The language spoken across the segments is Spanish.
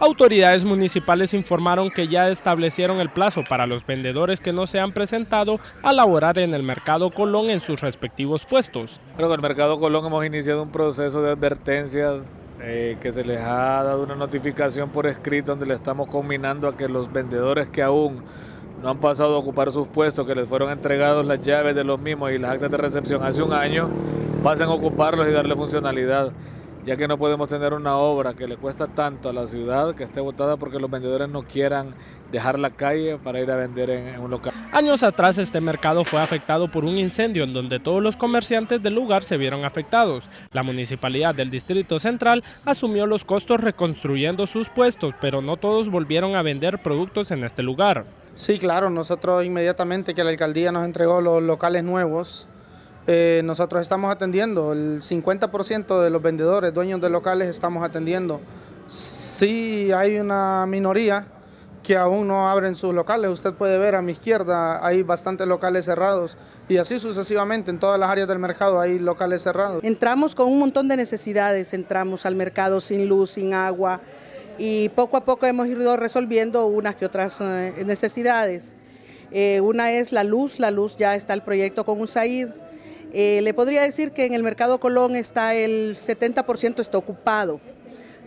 Autoridades municipales informaron que ya establecieron el plazo para los vendedores que no se han presentado a laborar en el Mercado Colón en sus respectivos puestos. Bueno, el Mercado Colón hemos iniciado un proceso de advertencias eh, que se les ha dado una notificación por escrito donde le estamos combinando a que los vendedores que aún no han pasado a ocupar sus puestos, que les fueron entregados las llaves de los mismos y las actas de recepción hace un año, pasen a ocuparlos y darle funcionalidad ya que no podemos tener una obra que le cuesta tanto a la ciudad que esté botada porque los vendedores no quieran dejar la calle para ir a vender en, un local. Años atrás este mercado fue afectado por un incendio en donde todos los comerciantes del lugar se vieron afectados. La municipalidad del Distrito Central asumió los costos reconstruyendo sus puestos, pero no todos volvieron a vender productos en este lugar. Sí, claro, nosotros inmediatamente que la alcaldía nos entregó los locales nuevos, eh, nosotros estamos atendiendo, el 50% de los vendedores, dueños de locales, estamos atendiendo. Sí hay una minoría que aún no abren sus locales. Usted puede ver a mi izquierda, hay bastantes locales cerrados y así sucesivamente en todas las áreas del mercado hay locales cerrados. Entramos con un montón de necesidades, entramos al mercado sin luz, sin agua y poco a poco hemos ido resolviendo unas que otras eh, necesidades. Eh, una es la luz, la luz ya está el proyecto con USAID. Eh, le podría decir que en el mercado Colón está el 70% está ocupado.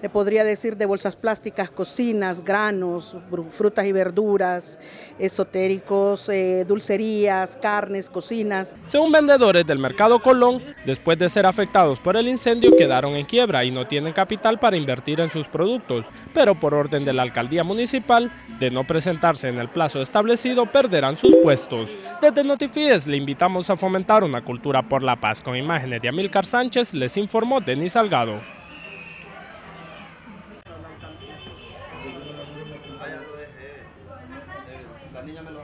Le podría decir de bolsas plásticas, cocinas, granos, frutas y verduras, esotéricos, eh, dulcerías, carnes, cocinas. Según vendedores del mercado Colón, después de ser afectados por el incendio quedaron en quiebra y no tienen capital para invertir en sus productos, pero por orden de la alcaldía municipal, de no presentarse en el plazo establecido, perderán sus puestos. Desde Notifides le invitamos a fomentar una cultura por la paz con imágenes de Amilcar Sánchez, les informó Denis Salgado. Niña me lo